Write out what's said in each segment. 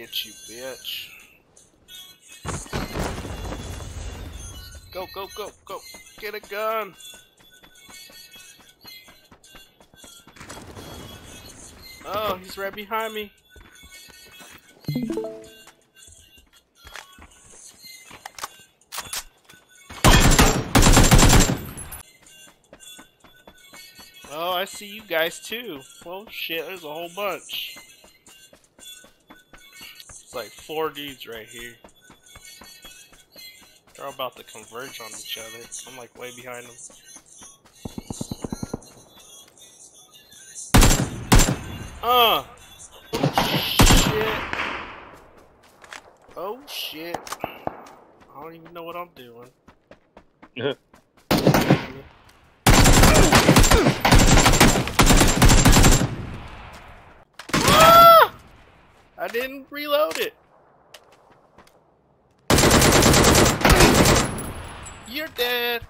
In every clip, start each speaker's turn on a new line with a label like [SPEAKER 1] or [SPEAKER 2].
[SPEAKER 1] get you, bitch. Go, go, go, go. Get a gun. Oh, he's right behind me. Oh, I see you guys too. Well, shit, there's a whole bunch. It's like four dudes right here. They're about to converge on each other. I'm like way behind them. Uh! Oh shit! Oh shit! I don't even know what I'm doing. I didn't reload it. You're dead.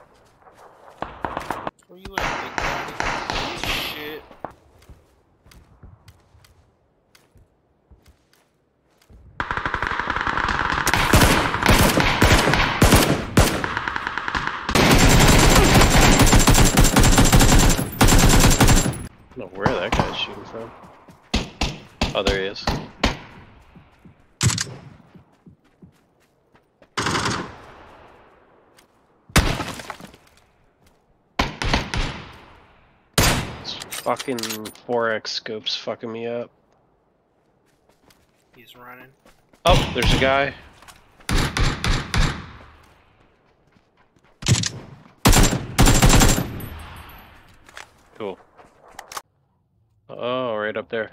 [SPEAKER 1] Where you big? Shit.
[SPEAKER 2] I don't know where that guy's shooting from. Oh, there he is. Fucking 4x scope's fucking me up.
[SPEAKER 1] He's running.
[SPEAKER 2] Oh, there's a guy. Cool. Oh, right up there.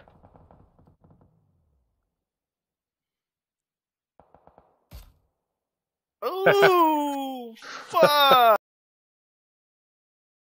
[SPEAKER 1] Ooh, fuck!